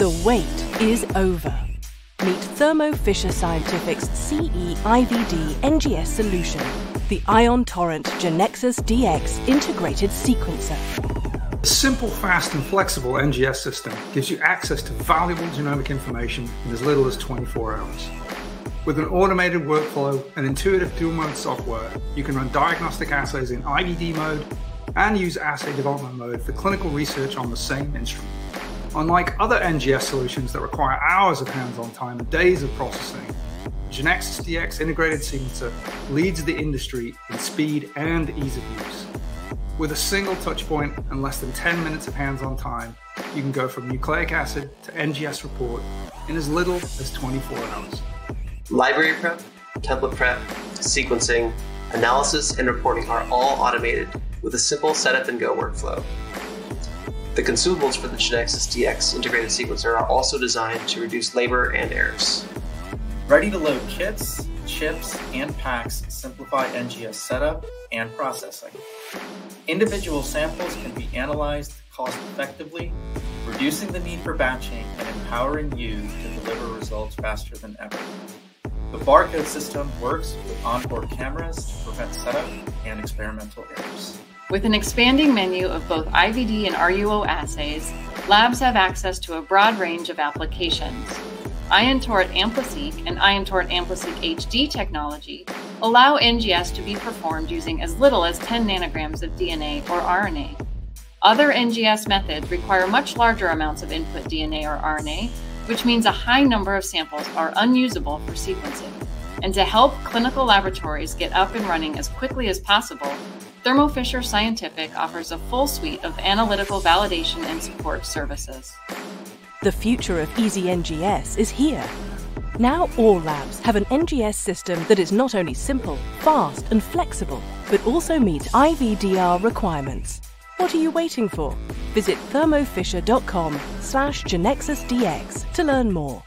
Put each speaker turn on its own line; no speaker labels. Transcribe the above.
The wait is over. Meet Thermo Fisher Scientific's CE IVD NGS solution, the Ion Torrent Genexus DX integrated sequencer.
A simple, fast, and flexible NGS system gives you access to valuable genomic information in as little as 24 hours. With an automated workflow and intuitive dual mode software, you can run diagnostic assays in IVD mode and use assay development mode for clinical research on the same instrument. Unlike other NGS solutions that require hours of hands-on time and days of processing, Genexus DX integrated sequencer leads the industry in speed and ease of use. With a single touch point and less than 10 minutes of hands-on time, you can go from nucleic acid to NGS report in as little as 24 hours.
Library prep, template prep, sequencing, analysis, and reporting are all automated with a simple setup and go workflow. The consumables for the Genexus DX integrated sequencer are also designed to reduce labor and errors.
Ready to load kits, chips, and packs simplify NGS setup and processing. Individual samples can be analyzed cost effectively, reducing the need for batching and empowering you to deliver results faster than ever. The barcode system works with onboard cameras to prevent setup and experimental errors.
With an expanding menu of both IVD and RUO assays, labs have access to a broad range of applications. IonTorrent AmpliSeq and IonTorrent AmpliSeq HD technology allow NGS to be performed using as little as 10 nanograms of DNA or RNA. Other NGS methods require much larger amounts of input DNA or RNA which means a high number of samples are unusable for sequencing. And to help clinical laboratories get up and running as quickly as possible, Thermo Fisher Scientific offers a full suite of analytical validation and support services.
The future of easy NGS is here. Now all labs have an NGS system that is not only simple, fast and flexible, but also meets IVDR requirements. What are you waiting for? Visit thermofisher.com slash genexusdx to learn more.